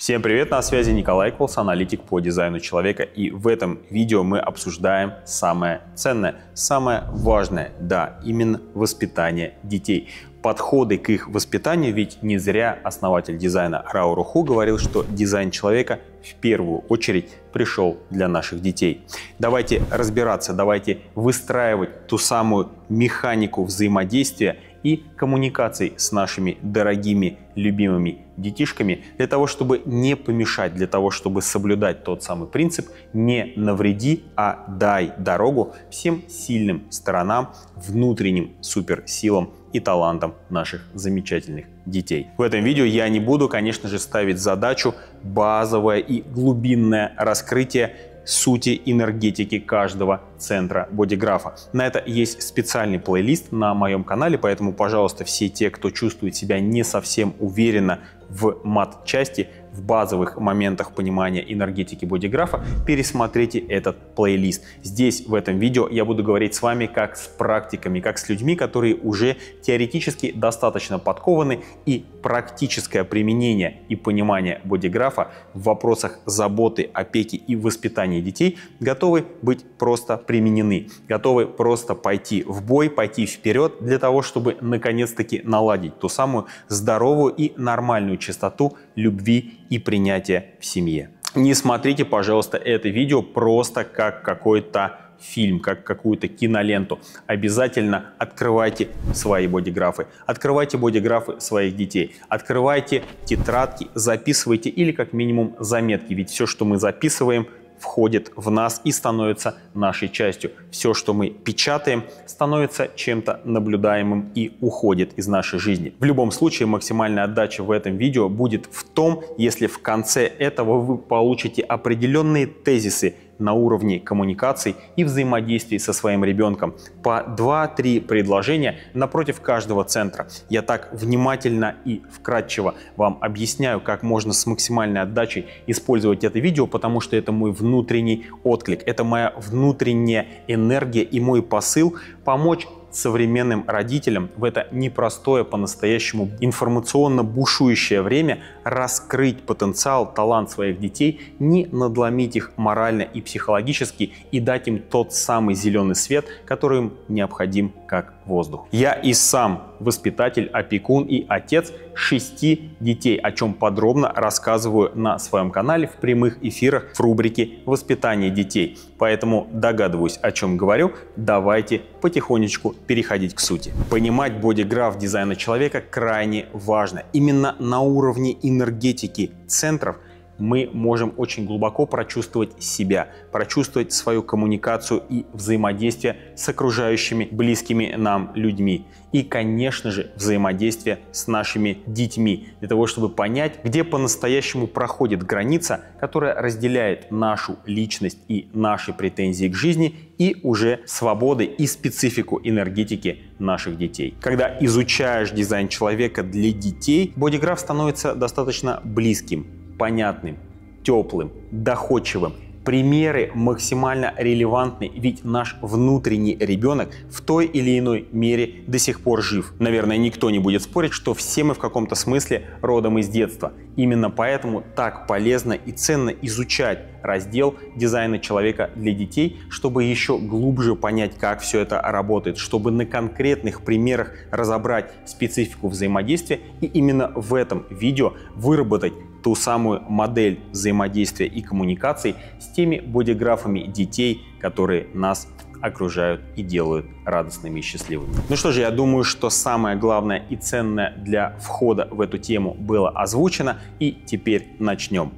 Всем привет, на связи Николай Колс, аналитик по дизайну человека. И в этом видео мы обсуждаем самое ценное, самое важное, да, именно воспитание детей. Подходы к их воспитанию, ведь не зря основатель дизайна Рао Руху говорил, что дизайн человека в первую очередь пришел для наших детей. Давайте разбираться, давайте выстраивать ту самую механику взаимодействия и коммуникаций с нашими дорогими, любимыми детишками для того, чтобы не помешать, для того, чтобы соблюдать тот самый принцип «не навреди, а дай дорогу» всем сильным сторонам, внутренним суперсилам и талантам наших замечательных детей. В этом видео я не буду, конечно же, ставить задачу базовое и глубинное раскрытие сути энергетики каждого центра бодиграфа. На это есть специальный плейлист на моем канале, поэтому, пожалуйста, все те, кто чувствует себя не совсем уверенно в мат-части, в базовых моментах понимания энергетики бодиграфа, пересмотрите этот плейлист. Здесь, в этом видео, я буду говорить с вами как с практиками, как с людьми, которые уже теоретически достаточно подкованы и практическое применение и понимание бодиграфа в вопросах заботы, опеки и воспитания детей готовы быть просто применены, готовы просто пойти в бой, пойти вперед для того, чтобы наконец-таки наладить ту самую здоровую и нормальную частоту любви и принятия в семье. Не смотрите, пожалуйста, это видео просто как какой-то фильм, как какую-то киноленту. Обязательно открывайте свои бодиграфы. Открывайте бодиграфы своих детей. Открывайте тетрадки, записывайте или как минимум заметки. Ведь все, что мы записываем – входит в нас и становится нашей частью. Все, что мы печатаем, становится чем-то наблюдаемым и уходит из нашей жизни. В любом случае, максимальная отдача в этом видео будет в том, если в конце этого вы получите определенные тезисы, на уровне коммуникаций и взаимодействий со своим ребенком. По 2-3 предложения напротив каждого центра. Я так внимательно и вкратчиво вам объясняю, как можно с максимальной отдачей использовать это видео, потому что это мой внутренний отклик, это моя внутренняя энергия и мой посыл помочь современным родителям в это непростое, по-настоящему информационно бушующее время раскрыть потенциал, талант своих детей, не надломить их морально и психологически и дать им тот самый зеленый свет, который им необходим как воздух. Я и сам воспитатель, опекун и отец шести детей, о чем подробно рассказываю на своем канале в прямых эфирах в рубрике «Воспитание детей». Поэтому догадываюсь, о чем говорю. Давайте потихонечку переходить к сути. Понимать бодиграф дизайна человека крайне важно. Именно на уровне энергетики центров – мы можем очень глубоко прочувствовать себя, прочувствовать свою коммуникацию и взаимодействие с окружающими близкими нам людьми. И, конечно же, взаимодействие с нашими детьми, для того, чтобы понять, где по-настоящему проходит граница, которая разделяет нашу личность и наши претензии к жизни и уже свободы и специфику энергетики наших детей. Когда изучаешь дизайн человека для детей, бодиграф становится достаточно близким, понятным, теплым, доходчивым. Примеры максимально релевантны, ведь наш внутренний ребенок в той или иной мере до сих пор жив. Наверное, никто не будет спорить, что все мы в каком-то смысле родом из детства. Именно поэтому так полезно и ценно изучать раздел дизайна человека для детей, чтобы еще глубже понять, как все это работает, чтобы на конкретных примерах разобрать специфику взаимодействия и именно в этом видео выработать ту самую модель взаимодействия и коммуникаций с теми бодиграфами детей, которые нас окружают и делают радостными и счастливыми. Ну что же, я думаю, что самое главное и ценное для входа в эту тему было озвучено, и теперь начнем.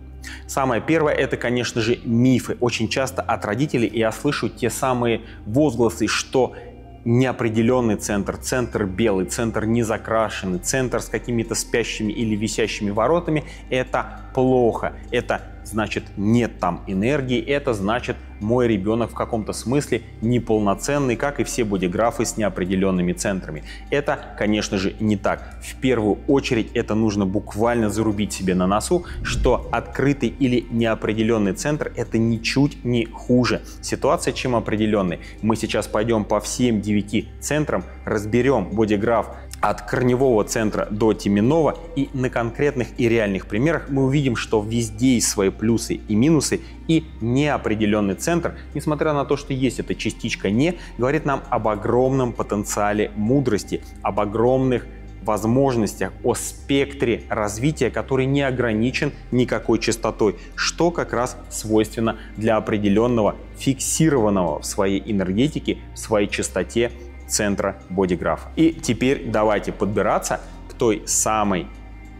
Самое первое – это, конечно же, мифы. Очень часто от родителей я слышу те самые возгласы, что неопределенный центр, центр белый, центр незакрашенный, центр с какими-то спящими или висящими воротами – это плохо. Это значит нет там энергии, это значит мой ребенок в каком-то смысле неполноценный, как и все бодиграфы с неопределенными центрами. Это, конечно же, не так. В первую очередь это нужно буквально зарубить себе на носу, что открытый или неопределенный центр это ничуть не хуже ситуация, чем определенный. Мы сейчас пойдем по всем девяти центрам, разберем бодиграф от корневого центра до теменного, и на конкретных и реальных примерах мы увидим, что везде есть свои плюсы и минусы, и неопределенный центр, несмотря на то, что есть эта частичка «не», говорит нам об огромном потенциале мудрости, об огромных возможностях, о спектре развития, который не ограничен никакой частотой, что как раз свойственно для определенного фиксированного в своей энергетике, в своей частоте центра бодиграфа. И теперь давайте подбираться к той самой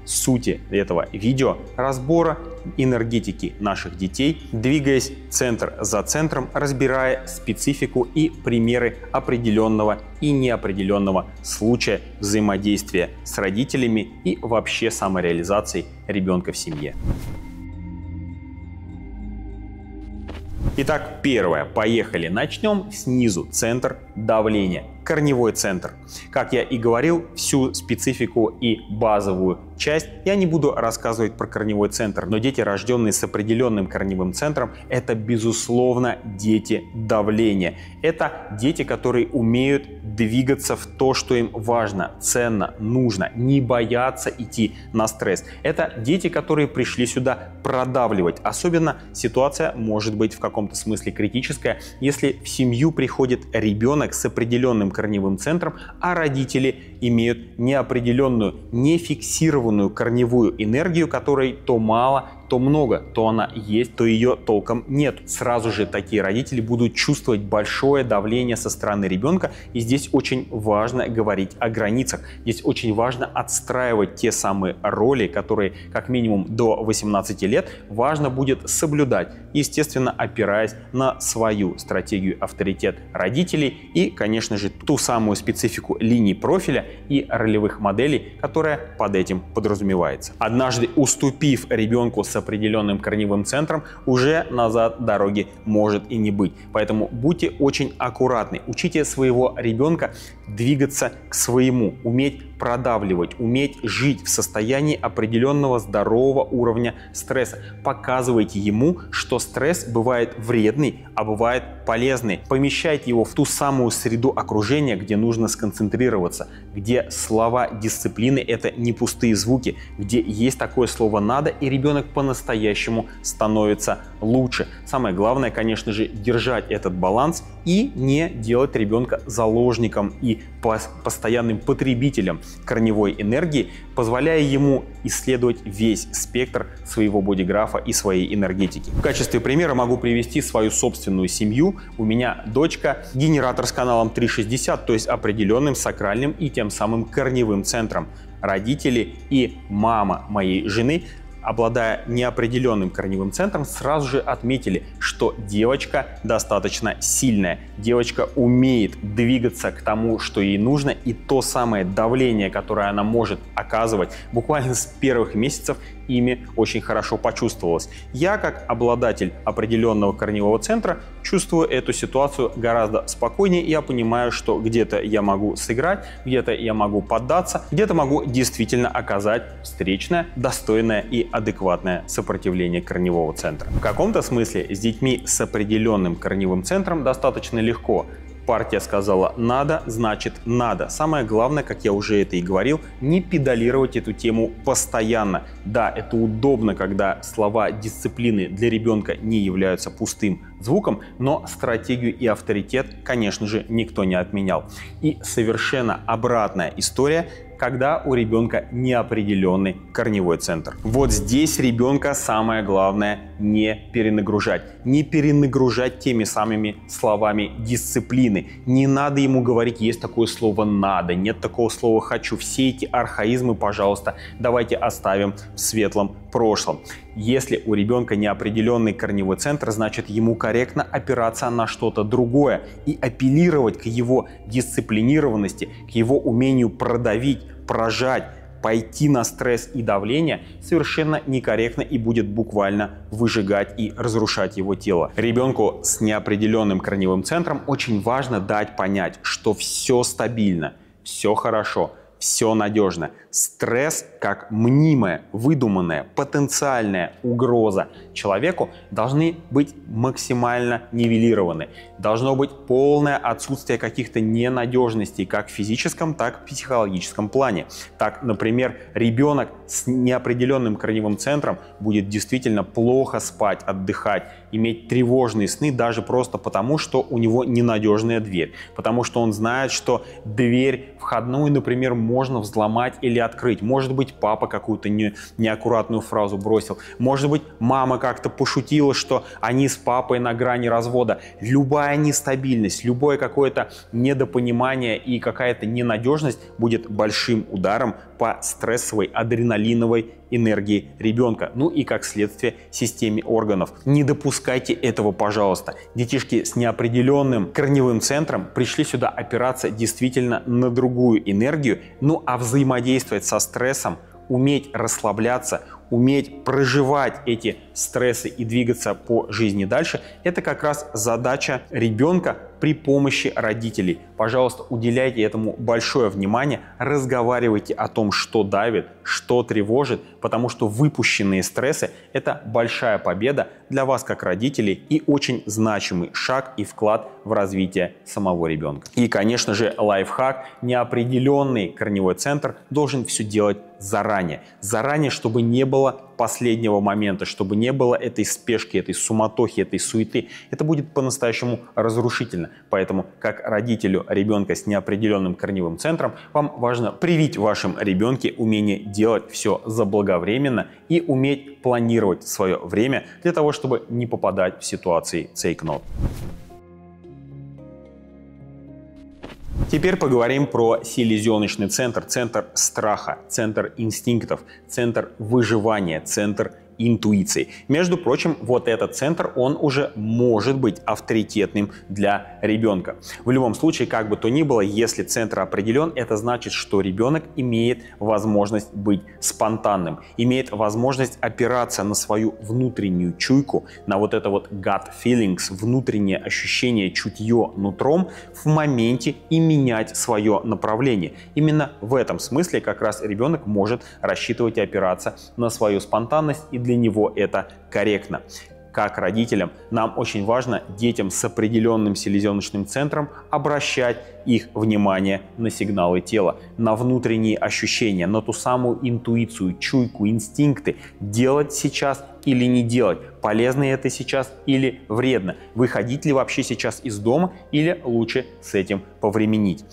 сути этого видео разбора энергетики наших детей, двигаясь центр за центром, разбирая специфику и примеры определенного и неопределенного случая взаимодействия с родителями и вообще самореализацией ребенка в семье. Итак, первое. Поехали. Начнем снизу. Центр давления корневой центр. Как я и говорил, всю специфику и базовую часть я не буду рассказывать про корневой центр, но дети, рожденные с определенным корневым центром, это безусловно дети давления. Это дети, которые умеют двигаться в то, что им важно, ценно, нужно, не бояться идти на стресс. Это дети, которые пришли сюда продавливать. Особенно ситуация может быть в каком-то смысле критическая, если в семью приходит ребенок с определенным корневым центром, а родители имеют неопределенную, нефиксированную корневую энергию, которой то мало, то много, то она есть, то ее толком нет. Сразу же такие родители будут чувствовать большое давление со стороны ребенка, и здесь очень важно говорить о границах. Здесь очень важно отстраивать те самые роли, которые как минимум до 18 лет важно будет соблюдать, естественно, опираясь на свою стратегию авторитет родителей и, конечно же, ту самую специфику линий профиля и ролевых моделей, которая под этим подразумевается. Однажды уступив ребенку с определенным корневым центром, уже назад дороги может и не быть. Поэтому будьте очень аккуратны, учите своего ребенка двигаться к своему, уметь продавливать, уметь жить в состоянии определенного здорового уровня стресса. Показывайте ему, что стресс бывает вредный, а бывает полезный. Помещайте его в ту самую среду окружения, где нужно сконцентрироваться, где слова дисциплины — это не пустые звуки, где есть такое слово «надо», и ребенок по-настоящему становится лучше. Самое главное, конечно же, держать этот баланс и не делать ребенка заложником и постоянным потребителем корневой энергии, позволяя ему исследовать весь спектр своего бодиграфа и своей энергетики. В качестве примера могу привести свою собственную семью. У меня дочка генератор с каналом 360, то есть определенным сакральным и тем самым корневым центром. Родители и мама моей жены обладая неопределенным корневым центром, сразу же отметили, что девочка достаточно сильная. Девочка умеет двигаться к тому, что ей нужно, и то самое давление, которое она может оказывать буквально с первых месяцев, ими очень хорошо почувствовалось. Я, как обладатель определенного корневого центра, чувствую эту ситуацию гораздо спокойнее. Я понимаю, что где-то я могу сыграть, где-то я могу поддаться, где-то могу действительно оказать встречное, достойное и адекватное сопротивление корневого центра. В каком-то смысле с детьми с определенным корневым центром достаточно легко. Партия сказала «надо», значит «надо». Самое главное, как я уже это и говорил, не педалировать эту тему постоянно. Да, это удобно, когда слова дисциплины для ребенка не являются пустым звуком, но стратегию и авторитет, конечно же, никто не отменял. И совершенно обратная история когда у ребенка неопределенный корневой центр. Вот здесь ребенка самое главное не перенагружать. Не перенагружать теми самыми словами дисциплины. Не надо ему говорить, есть такое слово «надо», нет такого слова «хочу». Все эти архаизмы, пожалуйста, давайте оставим в светлом прошлом. Если у ребенка неопределенный корневой центр, значит ему корректно опираться на что-то другое и апеллировать к его дисциплинированности, к его умению продавить, прожать, пойти на стресс и давление совершенно некорректно и будет буквально выжигать и разрушать его тело. Ребенку с неопределенным корневым центром очень важно дать понять, что все стабильно, все хорошо, все надежно. Стресс как мнимая, выдуманная, потенциальная угроза человеку должны быть максимально нивелированы. Должно быть полное отсутствие каких-то ненадежностей как в физическом, так и в психологическом плане. Так, например, ребенок с неопределенным корневым центром будет действительно плохо спать, отдыхать, иметь тревожные сны даже просто потому, что у него ненадежная дверь. Потому что он знает, что дверь входную, например, можно взломать или открыть. Может быть, папа какую-то не, неаккуратную фразу бросил. Может быть, мама как-то пошутила, что они с папой на грани развода. Любая нестабильность, любое какое-то недопонимание и какая-то ненадежность будет большим ударом по стрессовой адреналиновой энергии ребенка, ну и как следствие системе органов. Не допускайте этого, пожалуйста. Детишки с неопределенным корневым центром пришли сюда опираться действительно на другую энергию, ну а взаимодействовать со стрессом, уметь расслабляться, уметь проживать эти стрессы и двигаться по жизни дальше, это как раз задача ребенка при помощи родителей. Пожалуйста, уделяйте этому большое внимание, разговаривайте о том, что давит, что тревожит, потому что выпущенные стрессы – это большая победа для вас как родителей и очень значимый шаг и вклад в развитие самого ребенка. И, конечно же, лайфхак – неопределенный корневой центр должен все делать заранее. Заранее, чтобы не было последнего момента, чтобы не было этой спешки, этой суматохи, этой суеты. Это будет по-настоящему разрушительно. Поэтому, как родителю ребенка с неопределенным корневым центром, вам важно привить в вашем ребенке умение делать все заблаговременно и уметь планировать свое время для того, чтобы не попадать в ситуации цейкнот. Теперь поговорим про селезеночный центр, центр страха, центр инстинктов, центр выживания, центр интуиции. Между прочим, вот этот центр, он уже может быть авторитетным для ребенка. В любом случае, как бы то ни было, если центр определен, это значит, что ребенок имеет возможность быть спонтанным, имеет возможность опираться на свою внутреннюю чуйку, на вот это вот gut feelings, внутреннее ощущение, чутье нутром в моменте и менять свое направление. Именно в этом смысле как раз ребенок может рассчитывать и опираться на свою спонтанность и для него это корректно. Как родителям нам очень важно детям с определенным селезеночным центром обращать их внимание на сигналы тела, на внутренние ощущения, на ту самую интуицию, чуйку, инстинкты. Делать сейчас или не делать, полезно это сейчас или вредно, выходить ли вообще сейчас из дома или лучше с этим повременить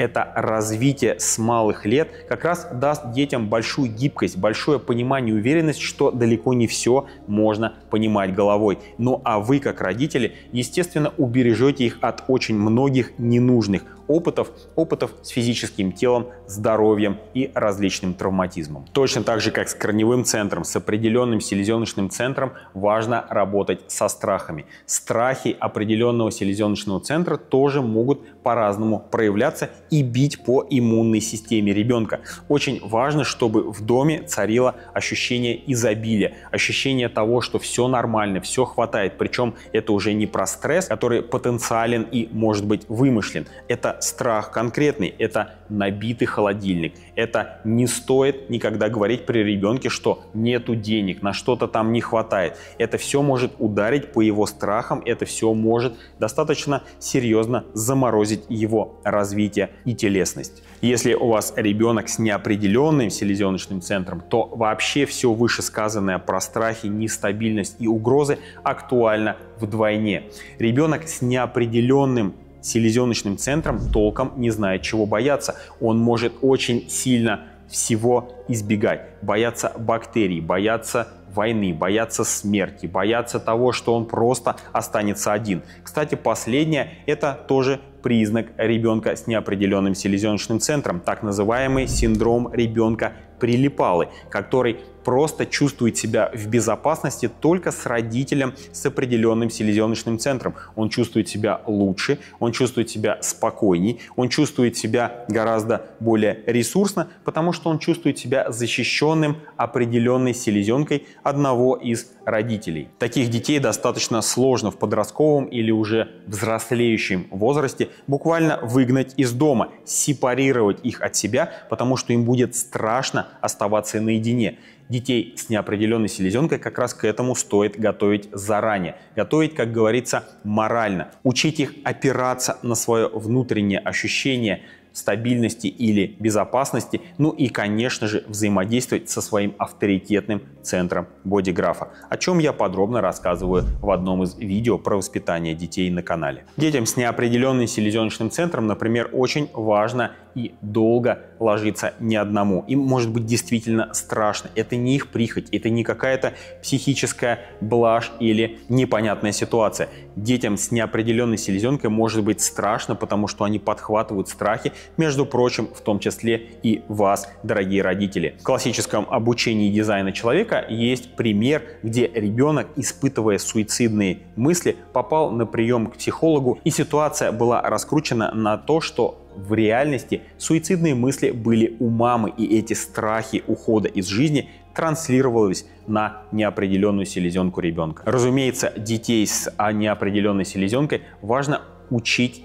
это развитие с малых лет как раз даст детям большую гибкость, большое понимание и уверенность, что далеко не все можно понимать головой. Ну а вы, как родители, естественно, убережете их от очень многих ненужных опытов, опытов с физическим телом, здоровьем и различным травматизмом. Точно так же, как с корневым центром, с определенным селезеночным центром, важно работать со страхами. Страхи определенного селезеночного центра тоже могут по-разному проявляться и бить по иммунной системе ребенка. Очень важно, чтобы в доме царило ощущение изобилия, ощущение того, что все нормально, все хватает. Причем это уже не про стресс, который потенциален и может быть вымышлен. Это страх конкретный, это набитый холодильник. Это не стоит никогда говорить при ребенке, что нету денег, на что-то там не хватает. Это все может ударить по его страхам, это все может достаточно серьезно заморозить его развитие и телесность. Если у вас ребенок с неопределенным селезеночным центром, то вообще все вышесказанное про страхи, нестабильность и угрозы актуально вдвойне. Ребенок с неопределенным селезеночным центром толком не знает, чего бояться. Он может очень сильно всего избегать. Бояться бактерий, бояться войны, бояться смерти, бояться того, что он просто останется один. Кстати, последнее – это тоже признак ребенка с неопределенным селезеночным центром, так называемый синдром ребенка прилипалы, который просто чувствует себя в безопасности только с родителем с определенным селезеночным центром. Он чувствует себя лучше, он чувствует себя спокойней, он чувствует себя гораздо более ресурсно, потому что он чувствует себя защищенным определенной селезенкой одного из родителей. Таких детей достаточно сложно в подростковом или уже взрослеющем возрасте буквально выгнать из дома, сепарировать их от себя, потому что им будет страшно оставаться наедине. Детей с неопределенной селезенкой как раз к этому стоит готовить заранее. Готовить, как говорится, морально. Учить их опираться на свое внутреннее ощущение – стабильности или безопасности, ну и, конечно же, взаимодействовать со своим авторитетным центром бодиграфа, о чем я подробно рассказываю в одном из видео про воспитание детей на канале. Детям с неопределенным селезеночным центром, например, очень важно и долго ложиться не одному. Им может быть действительно страшно. Это не их прихоть, это не какая-то психическая блажь или непонятная ситуация. Детям с неопределенной селезенкой может быть страшно, потому что они подхватывают страхи, между прочим, в том числе и вас, дорогие родители. В классическом обучении дизайна человека есть пример, где ребенок, испытывая суицидные мысли, попал на прием к психологу, и ситуация была раскручена на то, что в реальности суицидные мысли были у мамы, и эти страхи ухода из жизни транслировались на неопределенную селезенку ребенка. Разумеется, детей с неопределенной селезенкой важно учить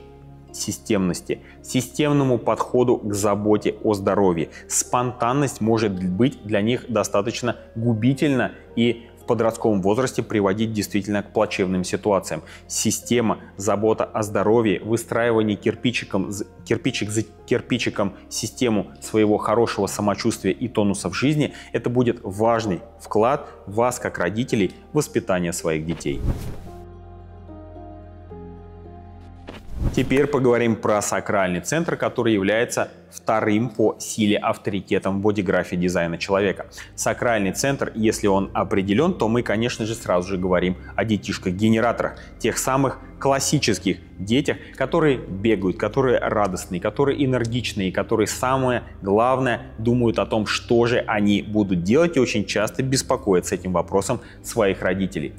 системности, системному подходу к заботе о здоровье. Спонтанность может быть для них достаточно губительна и подростковом возрасте приводить действительно к плачевным ситуациям. Система, забота о здоровье, выстраивание кирпичиком, кирпичик за кирпичиком систему своего хорошего самочувствия и тонуса в жизни – это будет важный вклад вас, как родителей, в воспитание своих детей. Теперь поговорим про сакральный центр, который является вторым по силе авторитетом в бодиграфии дизайна человека. Сакральный центр, если он определен, то мы, конечно же, сразу же говорим о детишках-генераторах, тех самых классических детях, которые бегают, которые радостные, которые энергичные, которые самое главное думают о том, что же они будут делать и очень часто беспокоят с этим вопросом своих родителей.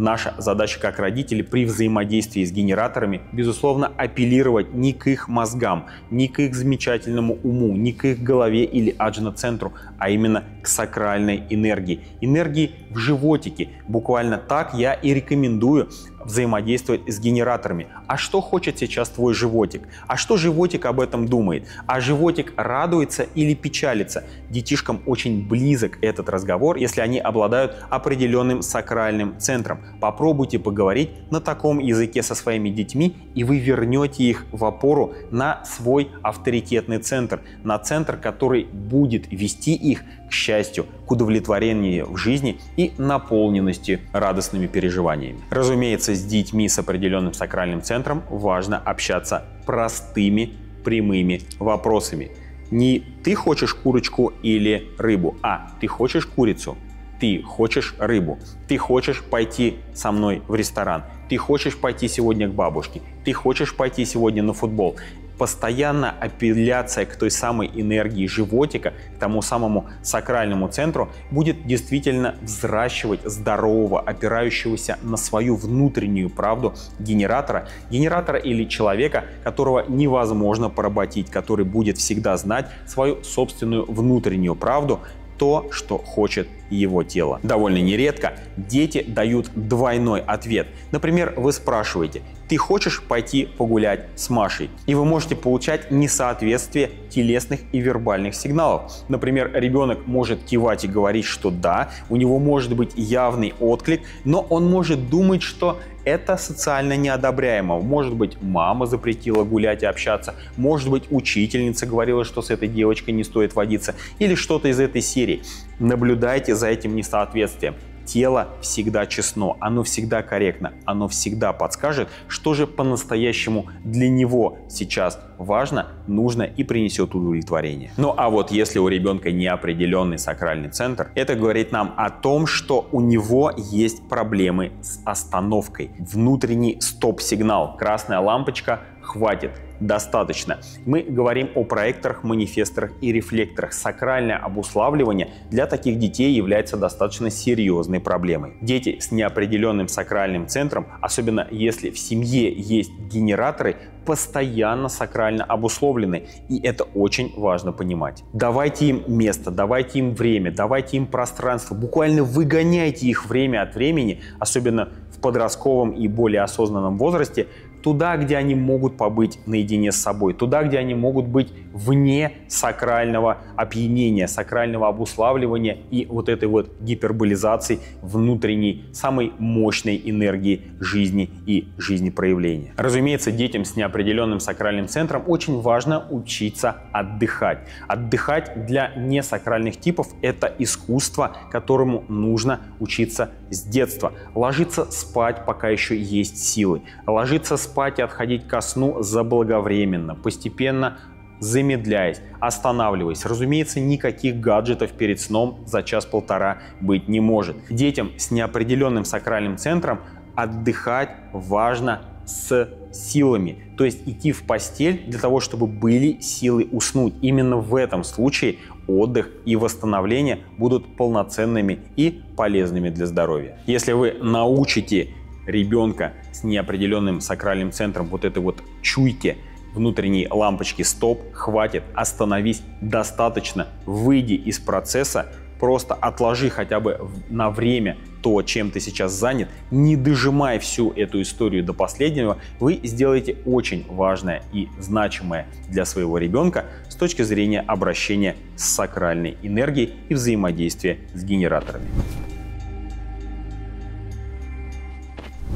Наша задача как родители при взаимодействии с генераторами, безусловно, апеллировать не к их мозгам, не к их замечательному уму, не к их голове или аджна-центру, а именно к сакральной энергии. Энергии в животике. Буквально так я и рекомендую взаимодействовать с генераторами. А что хочет сейчас твой животик? А что животик об этом думает? А животик радуется или печалится? Детишкам очень близок этот разговор, если они обладают определенным сакральным центром. Попробуйте поговорить на таком языке со своими детьми, и вы вернете их в опору на свой авторитетный центр, на центр, который будет вести их к счастью, к удовлетворению в жизни и наполненности радостными переживаниями. Разумеется, с детьми с определенным сакральным центром важно общаться простыми, прямыми вопросами. Не ты хочешь курочку или рыбу, а ты хочешь курицу, ты хочешь рыбу, ты хочешь пойти со мной в ресторан, ты хочешь пойти сегодня к бабушке, ты хочешь пойти сегодня на футбол. Постоянно апелляция к той самой энергии животика, к тому самому сакральному центру, будет действительно взращивать здорового, опирающегося на свою внутреннюю правду генератора, генератора или человека, которого невозможно поработить, который будет всегда знать свою собственную внутреннюю правду, то, что хочет его тело. Довольно нередко дети дают двойной ответ. Например, вы спрашиваете, ты хочешь пойти погулять с Машей? И вы можете получать несоответствие телесных и вербальных сигналов. Например, ребенок может кивать и говорить, что да, у него может быть явный отклик, но он может думать, что это социально неодобряемо. Может быть, мама запретила гулять и общаться, может быть, учительница говорила, что с этой девочкой не стоит водиться, или что-то из этой серии. Наблюдайте за этим несоответствием тело всегда честно, оно всегда корректно, оно всегда подскажет, что же по-настоящему для него сейчас важно, нужно и принесет удовлетворение. Ну а вот если у ребенка неопределенный сакральный центр, это говорит нам о том, что у него есть проблемы с остановкой. Внутренний стоп-сигнал, красная лампочка, хватит достаточно. Мы говорим о проекторах, манифесторах и рефлекторах. Сакральное обуславливание для таких детей является достаточно серьезной проблемой. Дети с неопределенным сакральным центром, особенно если в семье есть генераторы, постоянно сакрально обусловлены, и это очень важно понимать. Давайте им место, давайте им время, давайте им пространство, буквально выгоняйте их время от времени, особенно в подростковом и более осознанном возрасте, туда, где они могут побыть наедине с собой, туда, где они могут быть вне сакрального опьянения, сакрального обуславливания и вот этой вот гиперболизации внутренней, самой мощной энергии жизни и жизни проявления. Разумеется, детям с неопределенным сакральным центром очень важно учиться отдыхать. Отдыхать для несакральных типов – это искусство, которому нужно учиться с детства. Ложиться спать, пока еще есть силы. Ложиться спать и отходить ко сну заблаговременно, постепенно замедляясь, останавливаясь. Разумеется, никаких гаджетов перед сном за час-полтора быть не может. Детям с неопределенным сакральным центром отдыхать важно с силами, то есть идти в постель для того, чтобы были силы уснуть. Именно в этом случае отдых и восстановление будут полноценными и полезными для здоровья. Если вы научите ребенка с неопределенным сакральным центром вот этой вот чуйки, внутренней лампочки «Стоп», «Хватит», «Остановись», «Достаточно», «Выйди из процесса», просто отложи хотя бы на время то, чем ты сейчас занят, не дожимая всю эту историю до последнего, вы сделаете очень важное и значимое для своего ребенка с точки зрения обращения с сакральной энергией и взаимодействия с генераторами.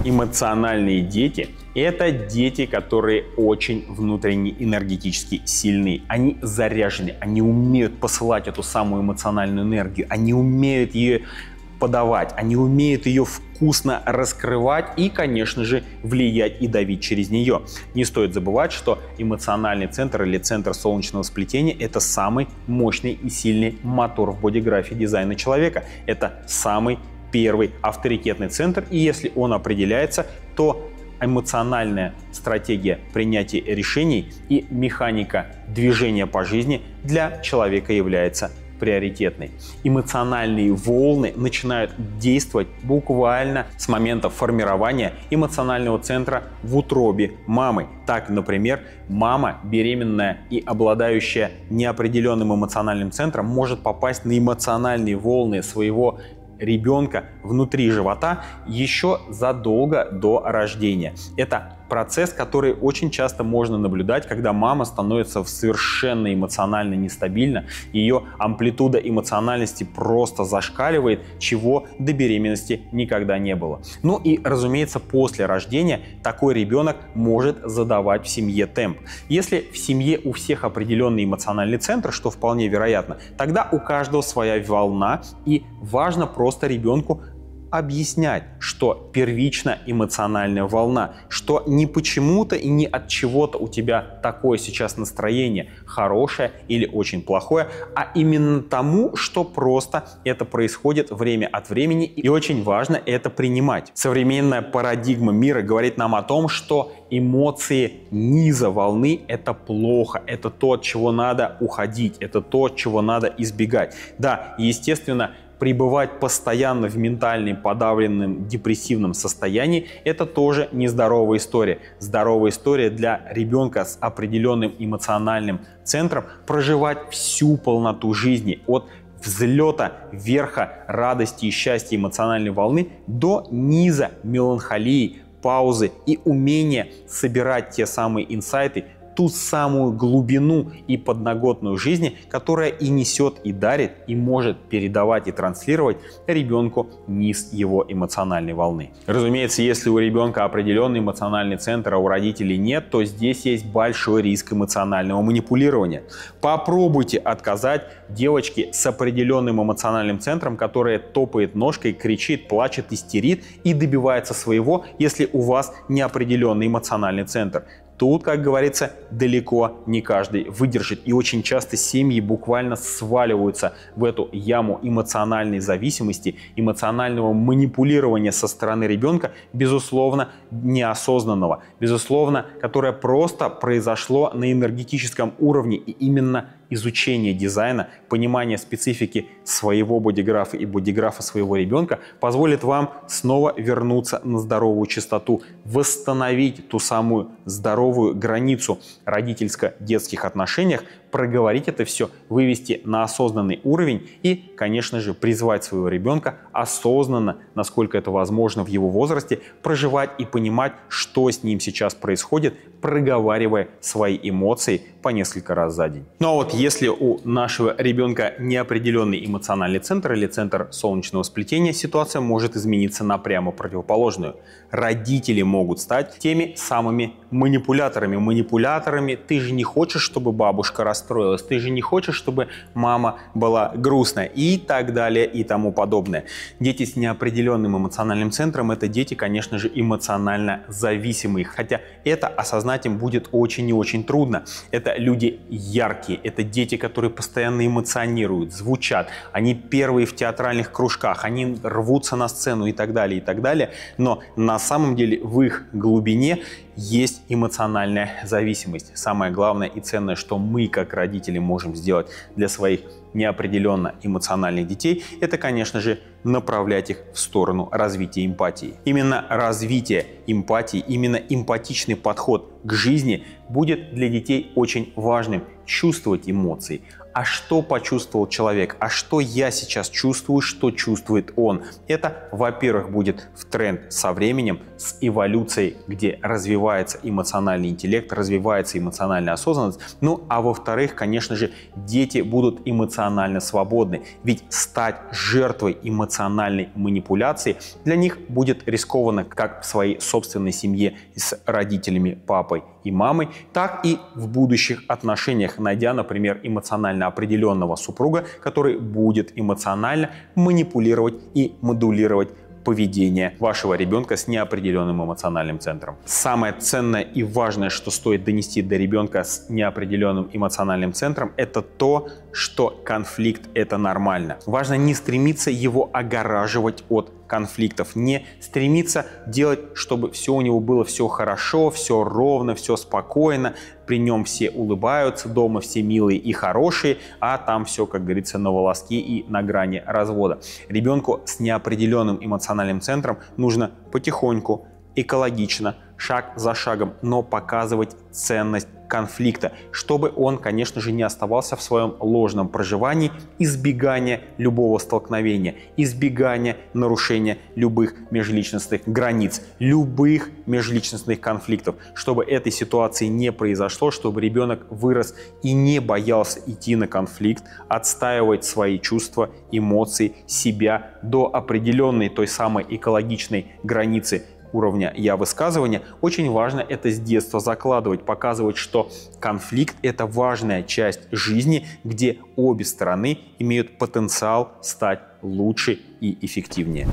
эмоциональные дети – это дети, которые очень внутренне энергетически сильны. Они заряжены, они умеют посылать эту самую эмоциональную энергию, они умеют ее подавать, они умеют ее вкусно раскрывать и, конечно же, влиять и давить через нее. Не стоит забывать, что эмоциональный центр или центр солнечного сплетения – это самый мощный и сильный мотор в бодиграфии дизайна человека. Это самый первый авторитетный центр, и если он определяется, то эмоциональная стратегия принятия решений и механика движения по жизни для человека является приоритетной. Эмоциональные волны начинают действовать буквально с момента формирования эмоционального центра в утробе мамы. Так, например, мама, беременная и обладающая неопределенным эмоциональным центром, может попасть на эмоциональные волны своего ребенка внутри живота еще задолго до рождения. Это процесс, который очень часто можно наблюдать, когда мама становится совершенно эмоционально нестабильна, ее амплитуда эмоциональности просто зашкаливает, чего до беременности никогда не было. Ну и, разумеется, после рождения такой ребенок может задавать в семье темп. Если в семье у всех определенный эмоциональный центр, что вполне вероятно, тогда у каждого своя волна, и важно просто ребенку объяснять, что первично эмоциональная волна, что не почему-то и не от чего-то у тебя такое сейчас настроение, хорошее или очень плохое, а именно тому, что просто это происходит время от времени, и очень важно это принимать. Современная парадигма мира говорит нам о том, что эмоции низа волны – это плохо, это то, от чего надо уходить, это то, чего надо избегать. Да, естественно, пребывать постоянно в ментальном подавленном депрессивном состоянии, это тоже нездоровая история. Здоровая история для ребенка с определенным эмоциональным центром проживать всю полноту жизни от взлета верха радости и счастья эмоциональной волны до низа меланхолии, паузы и умения собирать те самые инсайты, ту самую глубину и подноготную жизни, которая и несет, и дарит, и может передавать и транслировать ребенку низ его эмоциональной волны. Разумеется, если у ребенка определенный эмоциональный центр, а у родителей нет, то здесь есть большой риск эмоционального манипулирования. Попробуйте отказать девочке с определенным эмоциональным центром, которая топает ножкой, кричит, плачет, истерит и добивается своего, если у вас неопределенный эмоциональный центр Тут, как говорится, далеко не каждый выдержит. И очень часто семьи буквально сваливаются в эту яму эмоциональной зависимости, эмоционального манипулирования со стороны ребенка, безусловно, неосознанного, безусловно, которое просто произошло на энергетическом уровне. И именно изучение дизайна, понимание специфики своего бодиграфа и бодиграфа своего ребенка позволит вам снова вернуться на здоровую частоту, восстановить ту самую здоровую границу родительско-детских отношениях, проговорить это все, вывести на осознанный уровень и, конечно же, призвать своего ребенка осознанно, насколько это возможно в его возрасте, проживать и понимать, что с ним сейчас происходит, проговаривая свои эмоции по несколько раз за день. Ну а вот если у нашего ребенка неопределенный эмоциональный центр или центр солнечного сплетения, ситуация может измениться на прямо противоположную. Родители могут стать теми самыми манипуляторами. Манипуляторами ты же не хочешь, чтобы бабушка расстроилась, ты же не хочешь, чтобы мама была грустная и так далее и тому подобное. Дети с неопределенным эмоциональным центром – это дети, конечно же, эмоционально зависимые. Хотя это осознать им будет очень и очень трудно. Это люди яркие, это дети, которые постоянно эмоционируют, звучат, они первые в театральных кружках, они рвутся на сцену и так далее, и так далее. Но на самом деле в их глубине есть эмоциональная зависимость. Самое главное и ценное, что мы как родители можем сделать для своих неопределенно эмоциональных детей, это, конечно же, направлять их в сторону развития эмпатии. Именно развитие эмпатии, именно эмпатичный подход к жизни будет для детей очень важным. Чувствовать эмоции, а что почувствовал человек, а что я сейчас чувствую, что чувствует он. Это, во-первых, будет в тренд со временем, с эволюцией, где развивается эмоциональный интеллект, развивается эмоциональная осознанность. Ну, а во-вторых, конечно же, дети будут эмоционально свободны. Ведь стать жертвой эмоциональной манипуляции для них будет рискованно как в своей собственной семье с родителями, папой и мамой, так и в будущих отношениях, найдя, например, эмоционально определенного супруга, который будет эмоционально манипулировать и модулировать поведение вашего ребенка с неопределенным эмоциональным центром. Самое ценное и важное, что стоит донести до ребенка с неопределенным эмоциональным центром, это то, что конфликт – это нормально. Важно не стремиться его огораживать от конфликтов, не стремиться делать, чтобы все у него было все хорошо, все ровно, все спокойно, при нем все улыбаются, дома все милые и хорошие, а там все, как говорится, на волоски и на грани развода. Ребенку с неопределенным эмоциональным центром нужно потихоньку, экологично, шаг за шагом, но показывать ценность конфликта, чтобы он, конечно же, не оставался в своем ложном проживании избегания любого столкновения, избегания нарушения любых межличностных границ, любых межличностных конфликтов, чтобы этой ситуации не произошло, чтобы ребенок вырос и не боялся идти на конфликт, отстаивать свои чувства, эмоции, себя до определенной той самой экологичной границы уровня «я» высказывания, очень важно это с детства закладывать, показывать, что конфликт – это важная часть жизни, где обе стороны имеют потенциал стать лучше и эффективнее.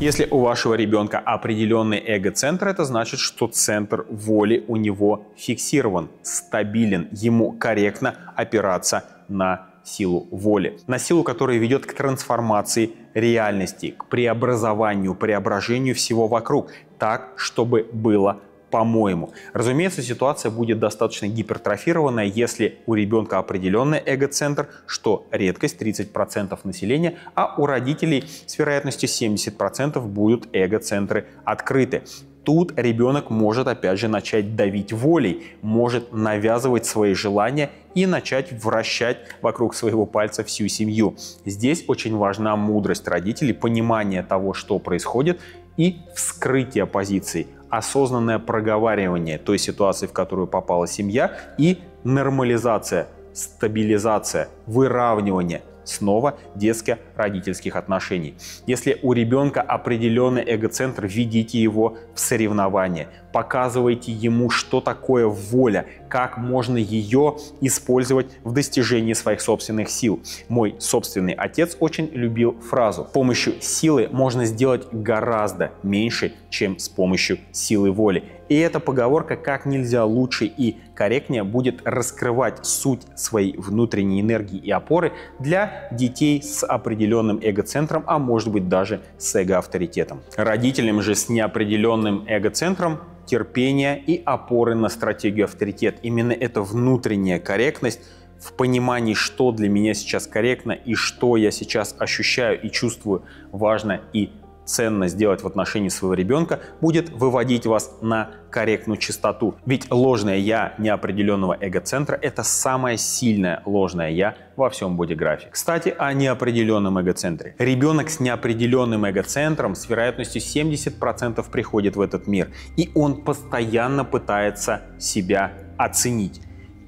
Если у вашего ребенка определенный эго-центр, это значит, что центр воли у него фиксирован, стабилен, ему корректно опираться на силу воли, на силу, которая ведет к трансформации реальности, к преобразованию, преображению всего вокруг, так, чтобы было по-моему. Разумеется, ситуация будет достаточно гипертрофированная, если у ребенка определенный эго-центр, что редкость 30% населения, а у родителей с вероятностью 70% будут эго-центры открыты тут ребенок может опять же начать давить волей, может навязывать свои желания и начать вращать вокруг своего пальца всю семью. Здесь очень важна мудрость родителей, понимание того, что происходит и вскрытие позиций, осознанное проговаривание той ситуации, в которую попала семья и нормализация, стабилизация, выравнивание снова детско-родительских отношений. Если у ребенка определенный эгоцентр, введите его в соревнование, показывайте ему, что такое воля, как можно ее использовать в достижении своих собственных сил. Мой собственный отец очень любил фразу «С помощью силы можно сделать гораздо меньше, чем с помощью силы воли». И эта поговорка как нельзя лучше и корректнее будет раскрывать суть своей внутренней энергии и опоры для детей с определенным эгоцентром, а может быть даже с эго-авторитетом. Родителям же с неопределенным эгоцентром терпения и опоры на стратегию авторитет. Именно эта внутренняя корректность в понимании, что для меня сейчас корректно и что я сейчас ощущаю и чувствую важно и ценно сделать в отношении своего ребенка, будет выводить вас на корректную частоту. Ведь ложное «я» неопределенного эгоцентра – это самое сильное ложное «я» во всем бодиграфе. Кстати, о неопределенном эгоцентре. Ребенок с неопределенным эгоцентром с вероятностью 70% приходит в этот мир, и он постоянно пытается себя оценить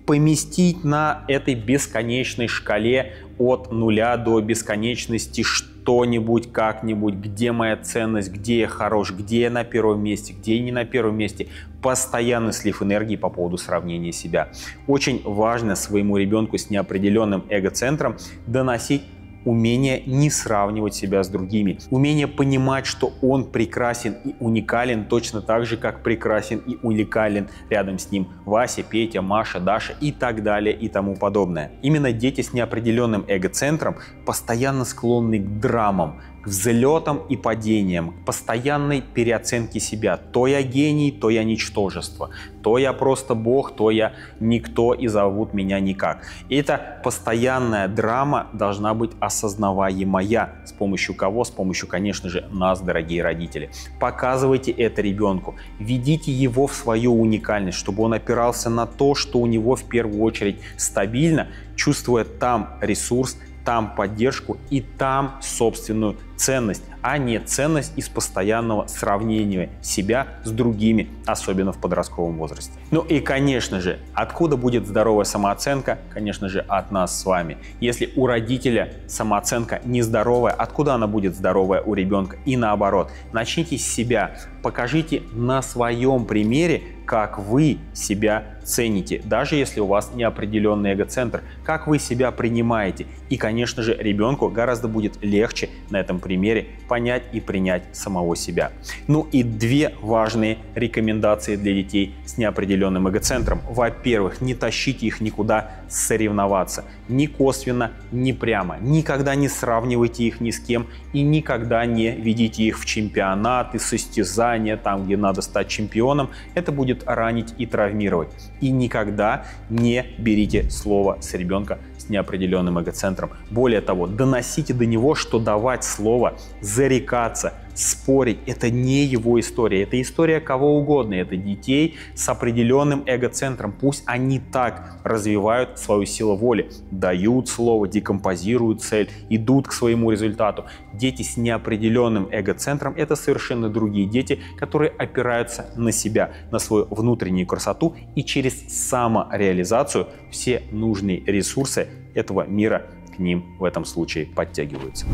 поместить на этой бесконечной шкале от нуля до бесконечности что-нибудь, как-нибудь, где моя ценность, где я хорош, где я на первом месте, где я не на первом месте. Постоянный слив энергии по поводу сравнения себя. Очень важно своему ребенку с неопределенным эго-центром доносить умение не сравнивать себя с другими, умение понимать, что он прекрасен и уникален точно так же, как прекрасен и уникален рядом с ним Вася, Петя, Маша, Даша и так далее и тому подобное. Именно дети с неопределенным эгоцентром постоянно склонны к драмам, к взлетам и падениям, к постоянной переоценке себя. То я гений, то я ничтожество, то я просто бог, то я никто и зовут меня никак. И эта постоянная драма должна быть осознаваемая. С помощью кого? С помощью, конечно же, нас, дорогие родители. Показывайте это ребенку, ведите его в свою уникальность, чтобы он опирался на то, что у него в первую очередь стабильно, чувствуя там ресурс, там поддержку и там собственную ценность, а не ценность из постоянного сравнения себя с другими, особенно в подростковом возрасте. Ну и, конечно же, откуда будет здоровая самооценка? Конечно же, от нас с вами. Если у родителя самооценка нездоровая, откуда она будет здоровая у ребенка? И наоборот, начните с себя, покажите на своем примере, как вы себя цените, даже если у вас неопределенный эгоцентр, как вы себя принимаете. И, конечно же, ребенку гораздо будет легче на этом примере понять и принять самого себя. Ну и две важные рекомендации для детей с неопределенным эгоцентром. Во-первых, не тащите их никуда соревноваться. Ни косвенно, ни прямо. Никогда не сравнивайте их ни с кем и никогда не ведите их в чемпионаты, состязания, там, где надо стать чемпионом. Это будет ранить и травмировать. И никогда не берите слово с ребенка с неопределенным эгоцентром. Более того, доносите до него, что давать слово, зарекаться, спорить – это не его история. Это история кого угодно. Это детей с определенным эгоцентром. Пусть они так развивают свою силу воли, дают слово, декомпозируют цель, идут к своему результату. Дети с неопределенным эгоцентром – это совершенно другие дети, которые опираются на себя, на свою внутреннюю красоту и через самореализацию все нужные ресурсы этого мира к ним в этом случае подтягиваются.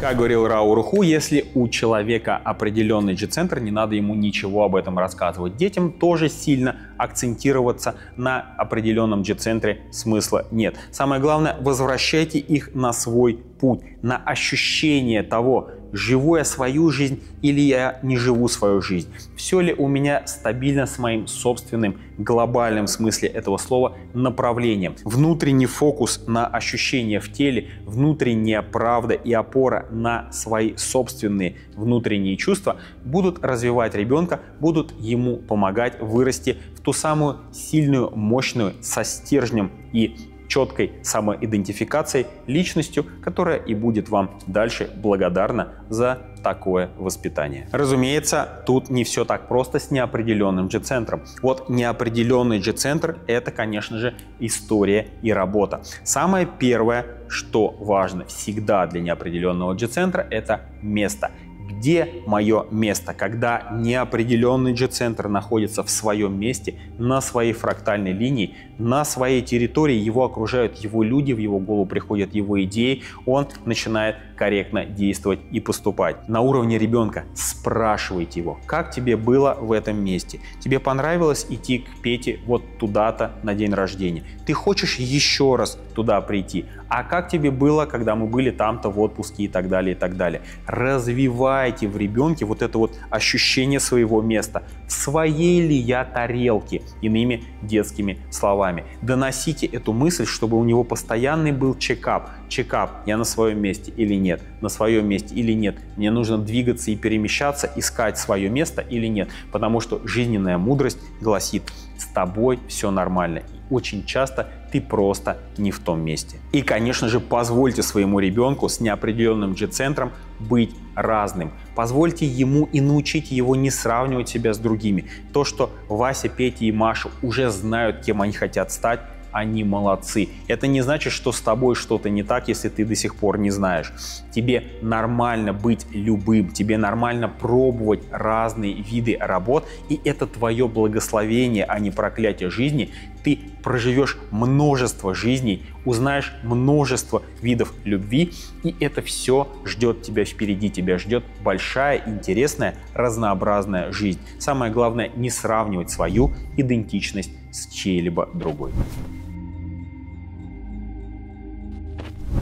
Как говорил Рау Руху, если у человека определенный G-центр, не надо ему ничего об этом рассказывать. Детям тоже сильно акцентироваться на определенном G-центре смысла нет. Самое главное, возвращайте их на свой путь, на ощущение того, живу я свою жизнь или я не живу свою жизнь. Все ли у меня стабильно с моим собственным глобальным смысле этого слова направлением. Внутренний фокус на ощущения в теле, внутренняя правда и опора на свои собственные внутренние чувства будут развивать ребенка, будут ему помогать вырасти в ту самую сильную, мощную, со стержнем и четкой самоидентификацией личностью, которая и будет вам дальше благодарна за такое воспитание. Разумеется, тут не все так просто с неопределенным G-центром. Вот неопределенный G-центр – это, конечно же, история и работа. Самое первое, что важно всегда для неопределенного G-центра – это место где мое место, когда неопределенный G-центр находится в своем месте, на своей фрактальной линии, на своей территории, его окружают его люди, в его голову приходят его идеи, он начинает корректно действовать и поступать. На уровне ребенка спрашивайте его, как тебе было в этом месте? Тебе понравилось идти к Пете вот туда-то на день рождения? Ты хочешь еще раз туда прийти? А как тебе было, когда мы были там-то в отпуске и так далее, и так далее? Развивайте в ребенке вот это вот ощущение своего места. В своей ли я тарелке? Иными детскими словами. Доносите эту мысль, чтобы у него постоянный был чекап. Чекап, я на своем месте или нет, на своем месте или нет. Мне нужно двигаться и перемещаться, искать свое место или нет. Потому что жизненная мудрость гласит, с тобой все нормально. И очень часто ты просто не в том месте. И, конечно же, позвольте своему ребенку с неопределенным G-центром быть разным. Позвольте ему и научите его не сравнивать себя с другими. То, что Вася, Петя и Маша уже знают, кем они хотят стать, они молодцы. Это не значит, что с тобой что-то не так, если ты до сих пор не знаешь. Тебе нормально быть любым, тебе нормально пробовать разные виды работ, и это твое благословение, а не проклятие жизни. Ты проживешь множество жизней, узнаешь множество видов любви, и это все ждет тебя впереди. Тебя ждет большая, интересная, разнообразная жизнь. Самое главное, не сравнивать свою идентичность с чьей-либо другой.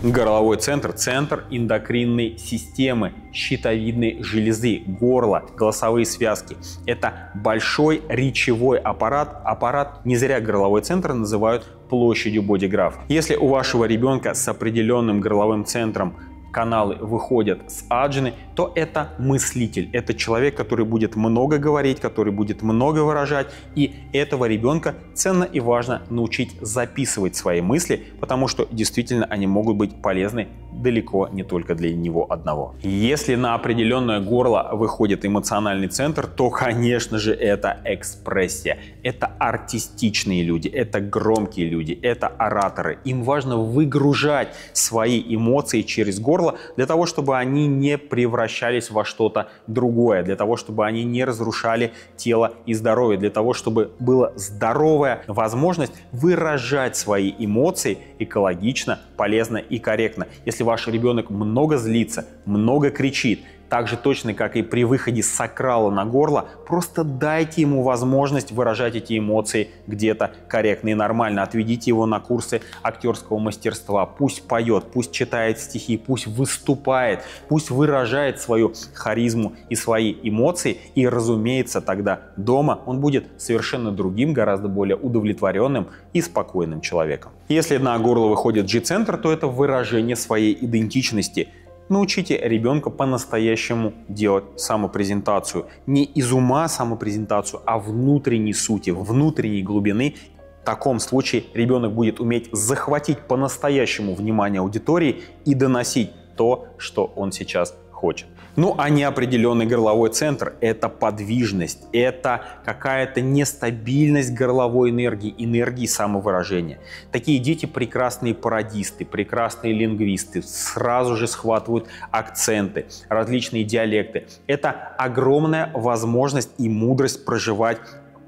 Горловой центр – центр эндокринной системы, щитовидной железы, горла, голосовые связки. Это большой речевой аппарат. Аппарат не зря горловой центр называют площадью бодиграф. Если у вашего ребенка с определенным горловым центром каналы выходят с аджины, то это мыслитель, это человек, который будет много говорить, который будет много выражать, и этого ребенка ценно и важно научить записывать свои мысли, потому что действительно они могут быть полезны далеко не только для него одного. Если на определенное горло выходит эмоциональный центр, то, конечно же, это экспрессия. Это артистичные люди, это громкие люди, это ораторы. Им важно выгружать свои эмоции через горло для того, чтобы они не превращались во что-то другое, для того, чтобы они не разрушали тело и здоровье, для того, чтобы была здоровая возможность выражать свои эмоции экологично, полезно и корректно. Если ваш ребенок много злится, много кричит, так же точно, как и при выходе сакрала на горло, просто дайте ему возможность выражать эти эмоции где-то корректно и нормально. Отведите его на курсы актерского мастерства. Пусть поет, пусть читает стихи, пусть выступает, пусть выражает свою харизму и свои эмоции. И, разумеется, тогда дома он будет совершенно другим, гораздо более удовлетворенным и спокойным человеком. Если на горло выходит G-центр, то это выражение своей идентичности – Научите ребенка по-настоящему делать самопрезентацию. Не из ума самопрезентацию, а внутренней сути, внутренней глубины. В таком случае ребенок будет уметь захватить по-настоящему внимание аудитории и доносить то, что он сейчас хочет. Ну а неопределенный горловой центр – это подвижность, это какая-то нестабильность горловой энергии, энергии самовыражения. Такие дети прекрасные пародисты, прекрасные лингвисты, сразу же схватывают акценты, различные диалекты. Это огромная возможность и мудрость проживать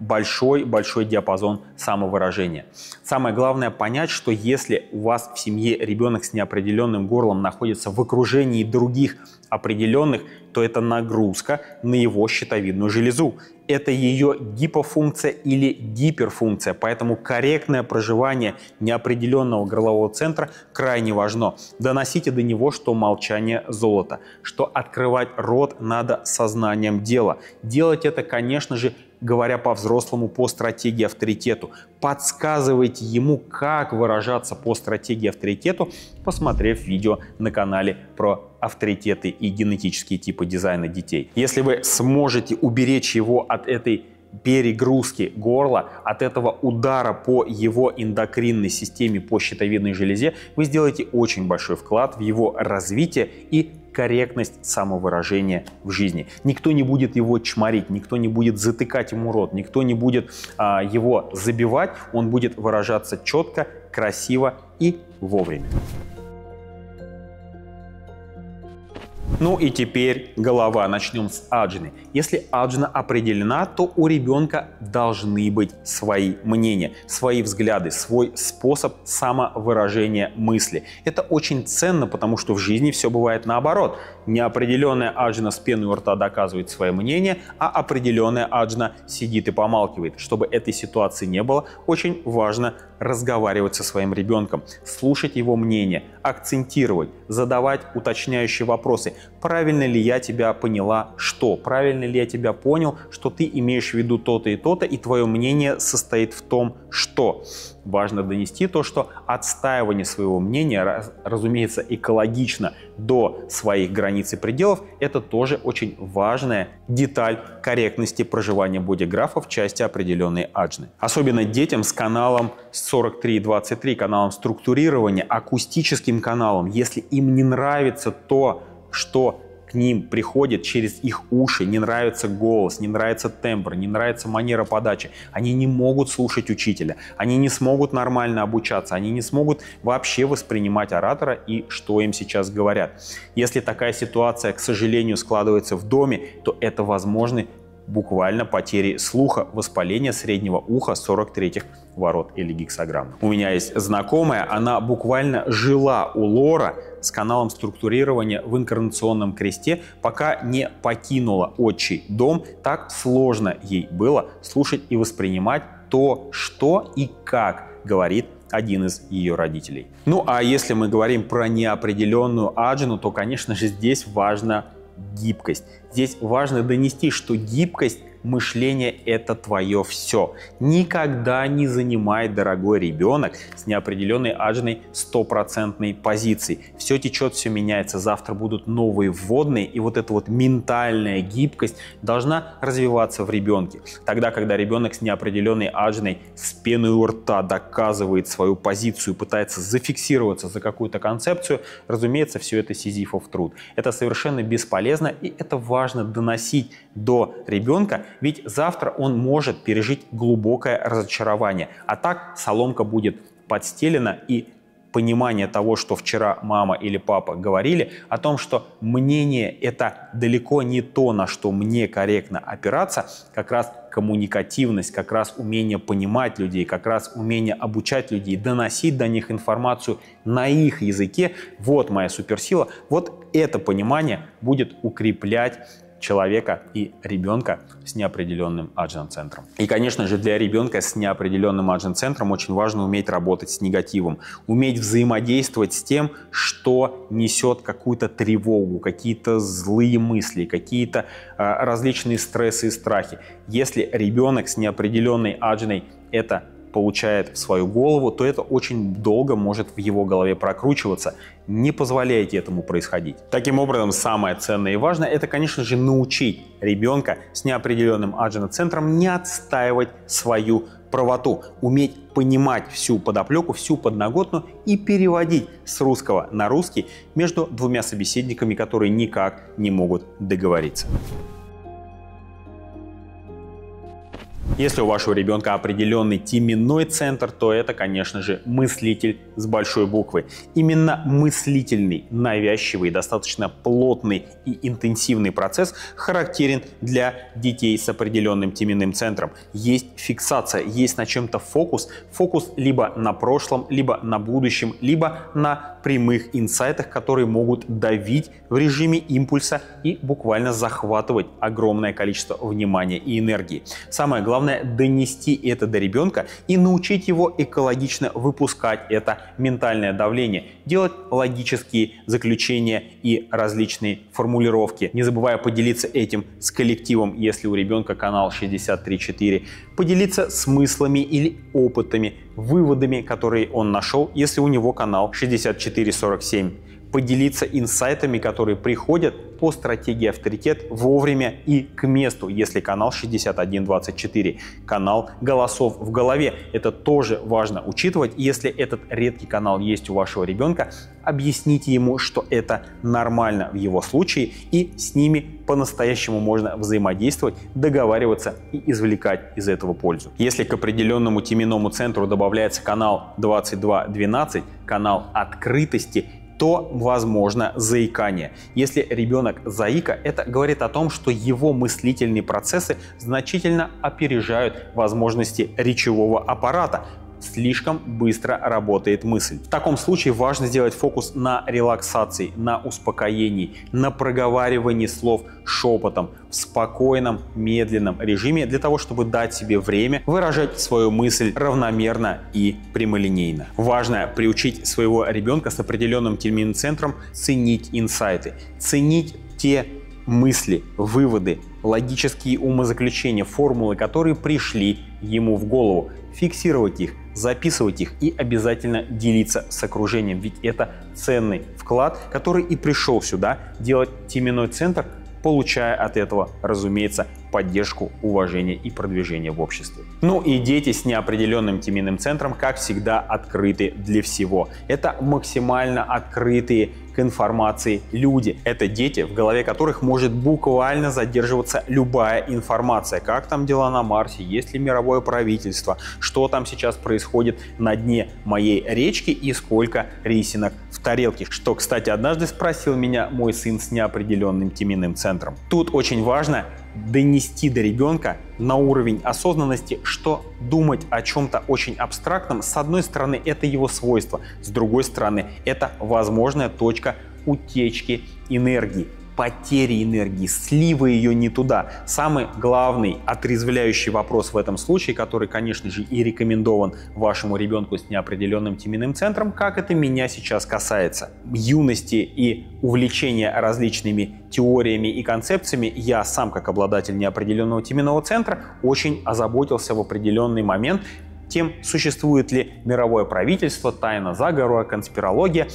большой-большой диапазон самовыражения. Самое главное понять, что если у вас в семье ребенок с неопределенным горлом находится в окружении других определенных, то это нагрузка на его щитовидную железу. Это ее гипофункция или гиперфункция, поэтому корректное проживание неопределенного горлового центра крайне важно. Доносите до него, что молчание золото, что открывать рот надо сознанием дела. Делать это, конечно же, говоря по-взрослому, по стратегии авторитету. Подсказывайте ему, как выражаться по стратегии авторитету, посмотрев видео на канале про авторитеты и генетические типы дизайна детей. Если вы сможете уберечь его от этой перегрузки горла, от этого удара по его эндокринной системе, по щитовидной железе, вы сделаете очень большой вклад в его развитие и корректность самовыражения в жизни. Никто не будет его чморить, никто не будет затыкать ему рот, никто не будет а, его забивать, он будет выражаться четко, красиво и вовремя. Ну и теперь голова. Начнем с аджины. Если аджина определена, то у ребенка должны быть свои мнения, свои взгляды, свой способ самовыражения мысли. Это очень ценно, потому что в жизни все бывает наоборот. Неопределенная аджина с пеной у рта доказывает свое мнение, а определенная аджина сидит и помалкивает. Чтобы этой ситуации не было, очень важно разговаривать со своим ребенком, слушать его мнение, акцентировать, задавать уточняющие вопросы. Правильно ли я тебя поняла, что? Правильно ли я тебя понял, что ты имеешь в виду то-то и то-то, и твое мнение состоит в том, что? Важно донести то, что отстаивание своего мнения, разумеется, экологично до своих границ и пределов, это тоже очень важная деталь корректности проживания бодиграфа в части определенной аджны. Особенно детям с каналом 4323, каналом структурирования, акустическим каналом, если им не нравится то, что к ним приходит через их уши, не нравится голос, не нравится тембр, не нравится манера подачи, они не могут слушать учителя, они не смогут нормально обучаться, они не смогут вообще воспринимать оратора и что им сейчас говорят. Если такая ситуация, к сожалению, складывается в доме, то это возможны буквально потери слуха, воспаление среднего уха 43-х ворот или гексограмм. У меня есть знакомая, она буквально жила у Лора с каналом структурирования в инкарнационном кресте, пока не покинула отчий дом. Так сложно ей было слушать и воспринимать то, что и как говорит один из ее родителей. Ну а если мы говорим про неопределенную аджину, то, конечно же, здесь важна гибкость. Здесь важно донести, что гибкость мышление – это твое все. Никогда не занимай, дорогой ребенок, с неопределенной аджной стопроцентной позицией. Все течет, все меняется, завтра будут новые вводные, и вот эта вот ментальная гибкость должна развиваться в ребенке. Тогда, когда ребенок с неопределенной аджной, с пеной у рта доказывает свою позицию, пытается зафиксироваться за какую-то концепцию, разумеется, все это сизифов труд. Это совершенно бесполезно, и это важно доносить до ребенка, ведь завтра он может пережить глубокое разочарование. А так соломка будет подстелена и понимание того, что вчера мама или папа говорили, о том, что мнение – это далеко не то, на что мне корректно опираться, как раз коммуникативность, как раз умение понимать людей, как раз умение обучать людей, доносить до них информацию на их языке. Вот моя суперсила. Вот это понимание будет укреплять человека и ребенка с неопределенным аджен-центром. И, конечно же, для ребенка с неопределенным аджен-центром очень важно уметь работать с негативом, уметь взаимодействовать с тем, что несет какую-то тревогу, какие-то злые мысли, какие-то э, различные стрессы и страхи. Если ребенок с неопределенной аджиной это получает в свою голову, то это очень долго может в его голове прокручиваться. Не позволяйте этому происходить. Таким образом, самое ценное и важное – это, конечно же, научить ребенка с неопределенным аджина-центром не отстаивать свою правоту, уметь понимать всю подоплеку, всю подноготную и переводить с русского на русский между двумя собеседниками, которые никак не могут договориться. Если у вашего ребенка определенный теменной центр, то это, конечно же, мыслитель с большой буквы. Именно мыслительный, навязчивый, достаточно плотный и интенсивный процесс характерен для детей с определенным теменным центром. Есть фиксация, есть на чем-то фокус. Фокус либо на прошлом, либо на будущем, либо на прямых инсайтах, которые могут давить в режиме импульса и буквально захватывать огромное количество внимания и энергии. Самое главное Главное донести это до ребенка и научить его экологично выпускать это ментальное давление, делать логические заключения и различные формулировки. Не забывая поделиться этим с коллективом, если у ребенка канал 63.4, поделиться смыслами или опытами, выводами, которые он нашел, если у него канал 64.47 поделиться инсайтами, которые приходят по стратегии авторитет вовремя и к месту, если канал 6124, канал голосов в голове. Это тоже важно учитывать. Если этот редкий канал есть у вашего ребенка, объясните ему, что это нормально в его случае, и с ними по-настоящему можно взаимодействовать, договариваться и извлекать из этого пользу. Если к определенному теменному центру добавляется канал 2212, канал открытости, то возможно заикание. Если ребенок заика, это говорит о том, что его мыслительные процессы значительно опережают возможности речевого аппарата, слишком быстро работает мысль. В таком случае важно сделать фокус на релаксации, на успокоении, на проговаривании слов шепотом, в спокойном, медленном режиме для того, чтобы дать себе время выражать свою мысль равномерно и прямолинейно. Важно приучить своего ребенка с определенным терминным центром ценить инсайты, ценить те мысли, выводы, логические умозаключения, формулы, которые пришли ему в голову, фиксировать их, записывать их и обязательно делиться с окружением, ведь это ценный вклад, который и пришел сюда делать теменной центр, получая от этого, разумеется, поддержку, уважение и продвижение в обществе. Ну и дети с неопределенным теменным центром, как всегда, открыты для всего. Это максимально открытые к информации люди. Это дети, в голове которых может буквально задерживаться любая информация. Как там дела на Марсе, есть ли мировое правительство, что там сейчас происходит на дне моей речки и сколько рисинок в тарелке. Что, кстати, однажды спросил меня мой сын с неопределенным теменным центром. Тут очень важно донести до ребенка на уровень осознанности, что думать о чем-то очень абстрактном, с одной стороны, это его свойство, с другой стороны, это возможная точка утечки энергии потери энергии, слива ее не туда. Самый главный отрезвляющий вопрос в этом случае, который, конечно же, и рекомендован вашему ребенку с неопределенным теменным центром, как это меня сейчас касается. Юности и увлечения различными теориями и концепциями я сам, как обладатель неопределенного теменного центра, очень озаботился в определенный момент тем, существует ли мировое правительство, тайна заговора, конспирология.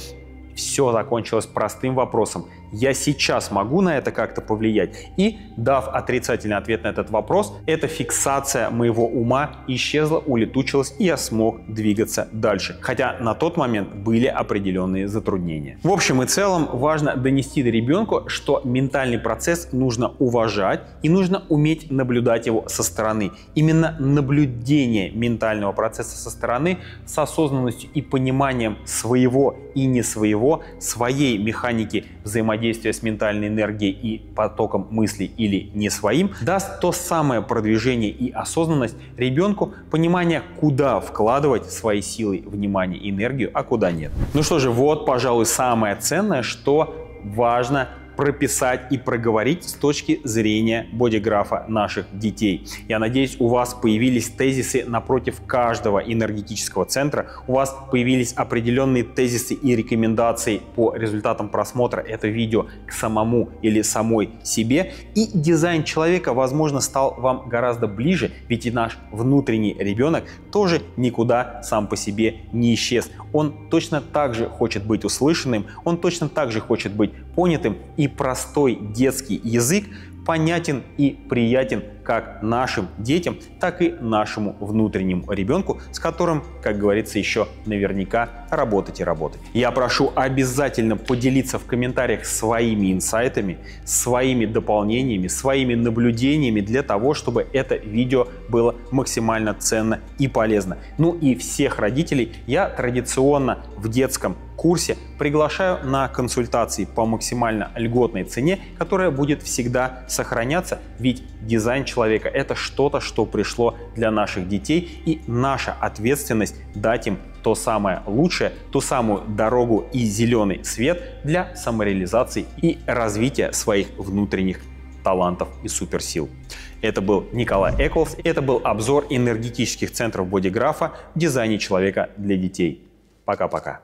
Все закончилось простым вопросом – я сейчас могу на это как-то повлиять? И дав отрицательный ответ на этот вопрос, эта фиксация моего ума исчезла, улетучилась, и я смог двигаться дальше. Хотя на тот момент были определенные затруднения. В общем и целом важно донести до ребенку, что ментальный процесс нужно уважать и нужно уметь наблюдать его со стороны. Именно наблюдение ментального процесса со стороны с осознанностью и пониманием своего и не своего, своей механики взаимодействия взаимодействия с ментальной энергией и потоком мыслей или не своим, даст то самое продвижение и осознанность ребенку, понимание, куда вкладывать свои силы, внимание и энергию, а куда нет. Ну что же, вот, пожалуй, самое ценное, что важно прописать и проговорить с точки зрения бодиграфа наших детей. Я надеюсь, у вас появились тезисы напротив каждого энергетического центра, у вас появились определенные тезисы и рекомендации по результатам просмотра этого видео к самому или самой себе, и дизайн человека, возможно, стал вам гораздо ближе, ведь и наш внутренний ребенок тоже никуда сам по себе не исчез. Он точно так же хочет быть услышанным, он точно так же хочет быть понятым и простой детский язык понятен и приятен как нашим детям, так и нашему внутреннему ребенку, с которым, как говорится, еще наверняка работать и работать. Я прошу обязательно поделиться в комментариях своими инсайтами, своими дополнениями, своими наблюдениями для того, чтобы это видео было максимально ценно и полезно. Ну и всех родителей я традиционно в детском курсе приглашаю на консультации по максимально льготной цене, которая будет всегда сохраняться, ведь дизайн человека – это что-то, что пришло для наших детей, и наша ответственность дать им то самое лучшее, ту самую дорогу и зеленый свет для самореализации и развития своих внутренних талантов и суперсил. Это был Николай Эклс, это был обзор энергетических центров бодиграфа в дизайне человека для детей. Пока-пока.